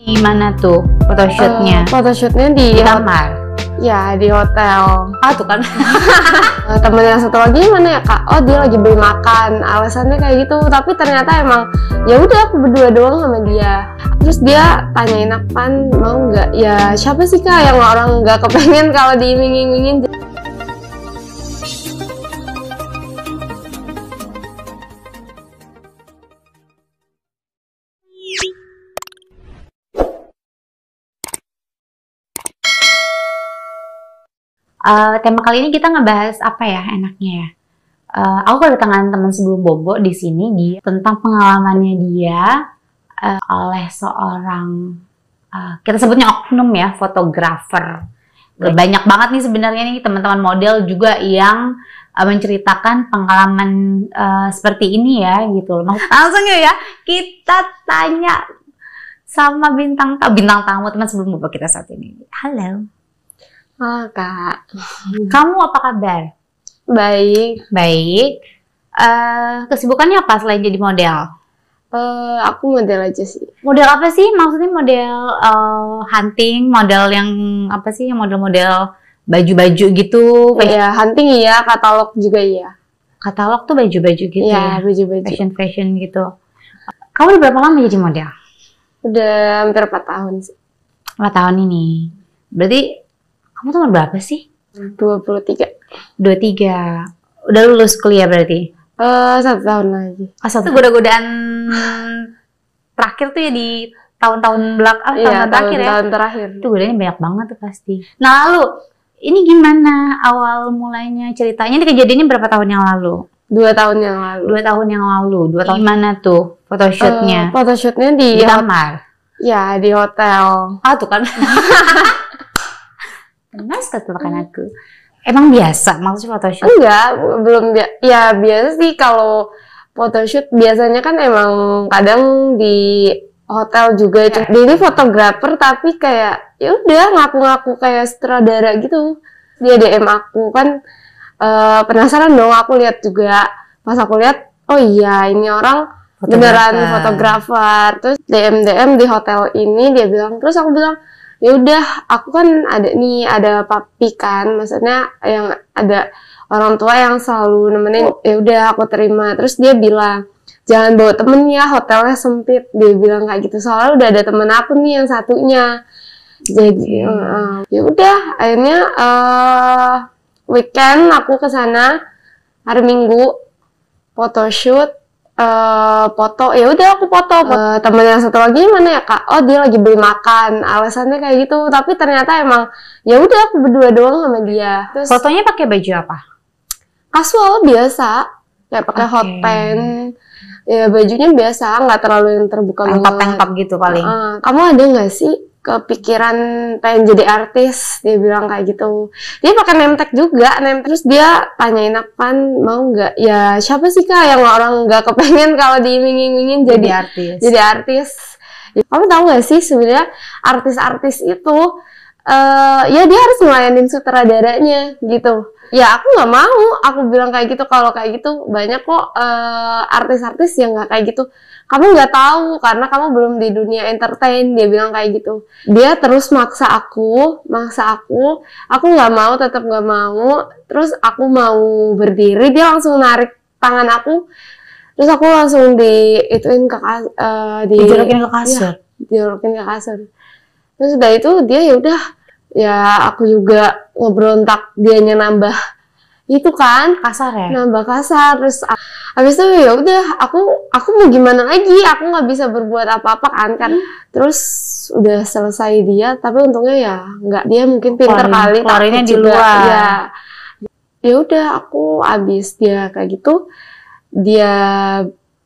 Di mana tuh photoshootnya? Eh, photoshootnya di di kamar. ya di hotel. Ah tuh kan. Eh, temen yang satu lagi mana ya kak? Oh dia lagi beli makan. Alasannya kayak gitu. Tapi ternyata emang ya udah aku berdua doang sama dia. Terus dia tanyain apaan mau nggak? Ya siapa sih kak yang orang nggak kepengen kalau diiming-imingin? Eh, tema kali ini kita ngebahas apa ya enaknya ya? Eh, aku kedatangan teman sebelum Bobo di sini dia tentang pengalamannya dia eh, oleh seorang eh, kita sebutnya oknum ya fotografer. Baik. Banyak banget nih sebenarnya nih teman-teman model juga yang eh, menceritakan pengalaman eh, seperti ini ya gitu loh. Langsung yuk ya kita tanya sama bintang tamu bintang tamu teman sebelum Bobo kita saat ini. Halo. Ah kak, Kamu apa kabar? baik. Baik. Eh kesibukannya apa selain jadi model? Eh aku model aja sih. Model apa sih? Maksudnya model eh, hunting, model yang apa sih? Yang model-model baju-baju gitu, fashion- Ya hunting iya, katalog juga iya. katalog tuh baju-baju gitu Iya ya, baju-baju. fashion-fashion gitu. Kamu udah berapa lama jadi model? Udah hampir 4 tahun sih. 4 tahun ini. Berarti kamu tuh umur berapa sih? 23. 23. Udah lulus kuliah berarti? Eh satu tahun lagi. Asal tuh goda-godaan terakhir tuh ya di tahun-tahun belakang, ah, Iya tahun terakhir ya. tahun-tahun terakhir. Itu godanya banyak banget tuh pasti. Nah lalu, ini gimana awal mulainya ceritanya? Ini kejadiannya berapa tahun yang lalu? Dua tahun yang lalu. Dua tahun yang lalu. Dua tahun gimana tuh photoshootnya? Eh, photoshootnya di, di kamar. ya di hotel. Ah tuh kan. Panas ketulakan aku. Emang biasa maksudnya photoshoot? Enggak, belum bia- ya biasa sih kalau photoshoot biasanya kan emang kadang di hotel juga. Ya. Dia ini fotografer tapi kayak ya udah ngaku-ngaku kayak sutradara gitu. Dia DM aku kan eh, penasaran dong aku lihat juga. Pas aku lihat, oh iya ini orang beneran fotografer terus DM DM di hotel ini dia bilang terus aku bilang ya udah aku kan ada nih ada papi kan maksudnya yang ada orang tua yang selalu nemenin ya udah aku terima. Terus dia bilang jangan bawa temen ya hotelnya sempit. Dia bilang kayak gitu soalnya udah ada temen aku nih yang satunya. Jadi eh, ya udah akhirnya eh weekend aku ke sana hari minggu photoshoot eh foto. Ya udah aku foto. Eh, temen yang satu lagi mana ya kak? Oh dia lagi beli makan. Alasannya kayak gitu. Tapi ternyata emang ya udah aku berdua doang sama dia. Terus Fotonya pakai baju apa? kasual biasa. Kayak pakai Oke. hot pants. Ya bajunya biasa. Nggak terlalu yang terbuka top gitu paling. Ah, kamu ada nggak sih kepikiran pengen jadi artis dia bilang kayak gitu. Dia pakai name tag juga name terus dia tanyain apaan mau nggak? Ya siapa sih kak yang orang nggak kepengen kalau diiming-imingin jadi jadi artis. jadi artis? Ya, kamu tahu nggak sih sebenarnya artis-artis itu eh ya dia harus ngelayanin sutradaranya gitu. Ya aku nggak mau. Aku bilang kayak gitu. Kalau kayak gitu banyak kok eh, artis-artis yang nggak kayak gitu kamu nggak tahu karena kamu belum di dunia entertain dia bilang kayak gitu. Dia terus maksa aku maksa aku aku nggak mau tetap nggak mau. Terus aku mau berdiri dia langsung narik tangan aku. Terus aku langsung di ituin ke kas- eh, di Dijorokin ke kasur. dijorokin ke kasur. Terus udah itu dia ya udah ya aku juga ngebrontak dianya nambah itu kan? Kasar ya? nambah kasar terus a- habis itu ya udah aku aku mau gimana lagi? Aku nggak bisa berbuat apa-apa kan? Kan terus udah selesai dia tapi untungnya ya nggak dia mungkin pinter Keluarin- kali keluarinnya di luar. ya ya udah aku abis dia kayak gitu dia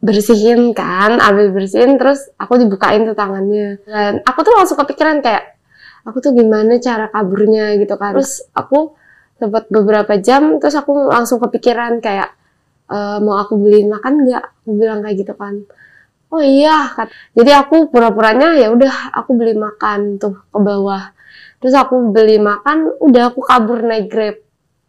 bersihin kan? Abis bersihin terus aku dibukain tuh tangannya. Dan aku tuh langsung kepikiran kayak aku tuh gimana cara kaburnya gitu kan? Terus aku sempat beberapa jam terus aku langsung kepikiran kayak "Eh, mau aku beliin makan nggak? Aku bilang kayak gitu kan. Oh iya kat- jadi aku pura-puranya ya udah aku beli makan tuh ke bawah. Terus aku beli makan udah aku kabur naik grab.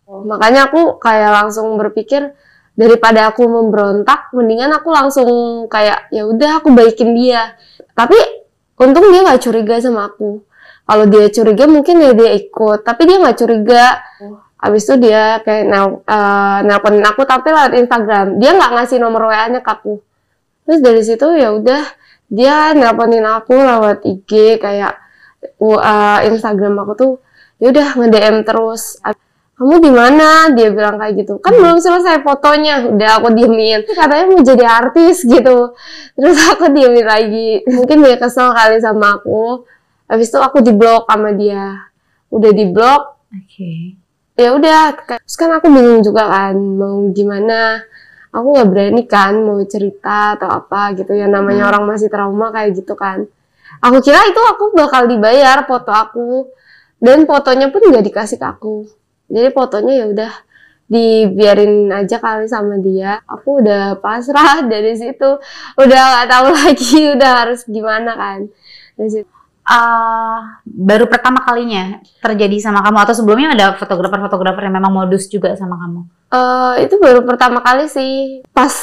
Makanya aku kayak langsung berpikir daripada aku memberontak mendingan aku langsung kayak ya udah aku baikin dia. Tapi untung dia nggak curiga sama aku kalau dia curiga mungkin ya dia ikut. Tapi dia nggak curiga. Oh. Habis itu dia kayak nel, uh, nelponin aku. Tapi lewat Instagram. Dia nggak ngasih nomor WA-nya ke aku. Terus dari situ ya udah dia nelponin aku lewat IG kayak uh, Instagram aku tuh ya udah nge-DM terus. Kamu di mana? Dia bilang kayak gitu. Kan hmm. belum selesai fotonya. Udah aku diemin. Katanya mau jadi artis gitu. Terus aku diemin lagi. Mungkin dia kesel kali sama aku habis itu aku diblok sama dia. Udah diblok oke. okay. ya udah. Terus kan aku bingung juga kan mau gimana. Aku nggak berani kan mau cerita atau apa gitu. Ya namanya hmm. orang masih trauma kayak gitu kan. Aku kira itu aku bakal dibayar foto aku. Dan fotonya pun nggak dikasih ke aku. Jadi fotonya ya udah dibiarin aja kali sama dia. Aku udah pasrah dari situ. Udah nggak tahu lagi udah harus gimana kan. Dari situ uh, baru pertama kalinya terjadi sama kamu atau sebelumnya ada fotografer-fotografer yang memang modus juga sama kamu? Uh, itu baru pertama kali sih. Pas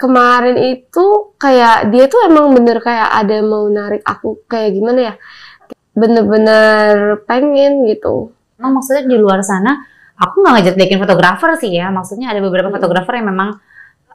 kemarin itu kayak dia tuh emang bener kayak ada mau narik aku kayak gimana ya? Bener-bener pengen gitu. Emang maksudnya di luar sana, aku nggak ngajak bikin fotografer sih ya. Maksudnya ada beberapa hmm. fotografer yang memang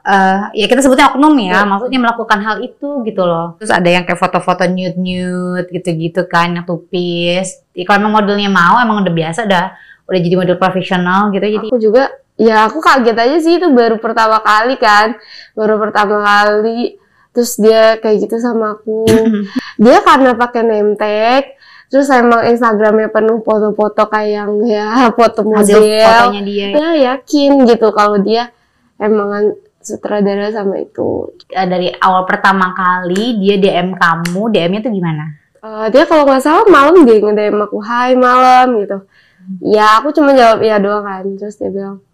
uh, ya kita sebutnya oknum ya, yeah. maksudnya melakukan hal itu gitu loh. Terus ada yang kayak foto-foto nude-nude gitu-gitu kan, yang tupis. Ya, kalau emang modelnya mau, emang udah biasa, udah udah jadi model profesional gitu. Jadi aku juga, ya aku kaget aja sih itu baru pertama kali kan, baru pertama kali. Terus dia kayak gitu sama aku. dia karena pakai name tag, terus emang Instagramnya penuh foto-foto kayak yang ya foto model fotonya dia ya yakin gitu kalau dia emang sutradara sama itu uh, dari awal pertama kali dia DM kamu DM-nya tuh gimana uh, dia kalau nggak salah malam dia nge-DM aku hai malam gitu hmm. ya aku cuma jawab ya doang kan terus dia bilang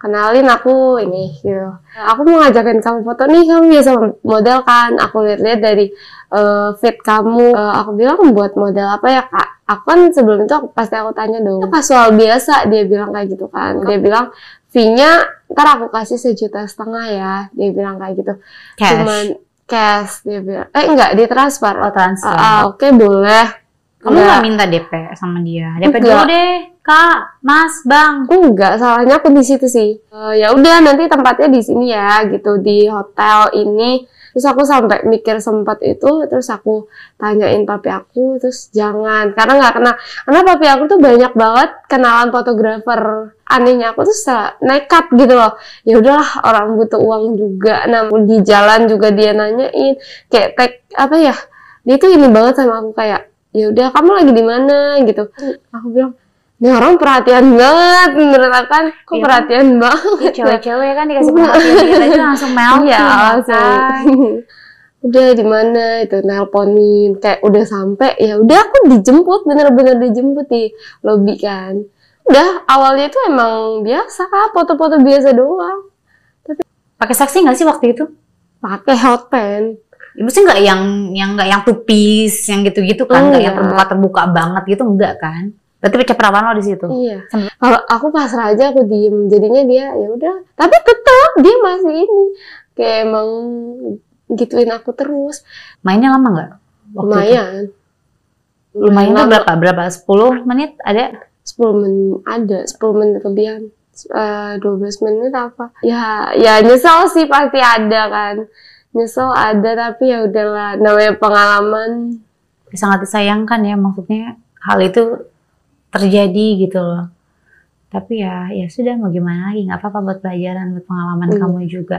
kenalin aku ini gitu. Aku mau ngajakin kamu foto nih, kamu biasa model kan? Aku lihat-lihat dari uh, fit kamu. Uh, aku bilang buat model apa ya kak? Aku kan sebelum itu aku, pasti aku tanya dong. Kasual biasa dia bilang kayak gitu kan. Dia bilang fee-nya ntar aku kasih sejuta setengah ya. Dia bilang kayak gitu. Cash. Cuman cash dia bilang. Eh enggak, di transfer. Oh transfer. Uh, uh, Oke okay, boleh. Kamu nggak minta DP sama dia? DP enggak. dulu deh Kak, Mas, Bang. Enggak, salahnya aku di situ sih. Uh, ya udah nanti tempatnya di sini ya, gitu di hotel ini. Terus aku sampai mikir sempat itu, terus aku tanyain papi aku, terus jangan, karena nggak kena, karena papi aku tuh banyak banget kenalan fotografer. Anehnya aku tuh nekat gitu loh. Ya udahlah, orang butuh uang juga. Namun di jalan juga dia nanyain, kayak tek apa ya? Dia tuh ini banget sama aku kayak, ya udah kamu lagi di mana gitu. Aku bilang ini orang perhatian banget menurut aku kan. Kok ya, perhatian banget ya, cewek-cewek kan dikasih perhatian kita aja langsung melting iya, langsung. udah di mana itu? Nelponin kayak udah sampai ya udah aku dijemput bener-bener dijemput di lobby kan. Udah awalnya itu emang biasa foto-foto biasa doang. Tapi pakai saksi nggak sih waktu itu? Pakai hot pen. Ibu sih nggak yang yang nggak yang tupis yang gitu-gitu kan? Nggak yang terbuka terbuka banget gitu enggak kan Berarti pecah perawan lo di situ. Iya. Kalau aku pasrah aja aku diem, jadinya dia ya udah. Tapi tetap dia masih ini kayak emang gituin aku terus. Mainnya lama nggak? Lumayan. Itu? Lumayan tuh berapa? Berapa? 10 menit ada? 10 menit ada, 10 menit lebihan. Uh, eh, 12 menit apa? Ya, ya nyesel sih pasti ada kan. Nyesel ada tapi ya udahlah namanya pengalaman. Sangat disayangkan ya maksudnya hal itu terjadi gitu loh. Tapi ya ya sudah mau gimana lagi nggak apa-apa buat pelajaran buat pengalaman hmm. kamu juga.